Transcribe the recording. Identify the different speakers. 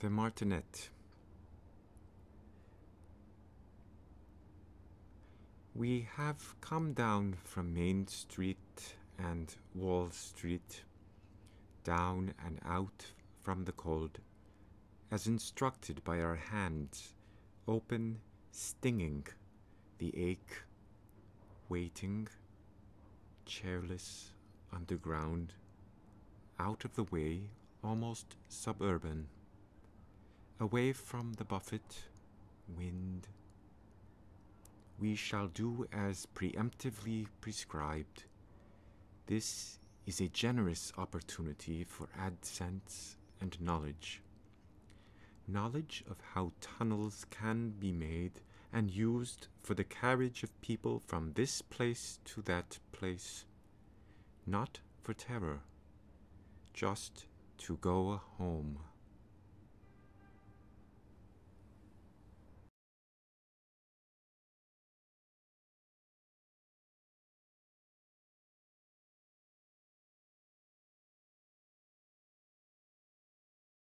Speaker 1: The Martinet. We have come down from Main Street and Wall Street, down and out from the cold, as instructed by our hands, open, stinging, the ache, waiting, chairless, underground, out of the way, almost suburban, away from the buffet, wind. We shall do as preemptively prescribed. This is a generous opportunity for AdSense and knowledge. Knowledge of how tunnels can be made and used for the carriage of people from this place to that place. Not for terror, just to go home.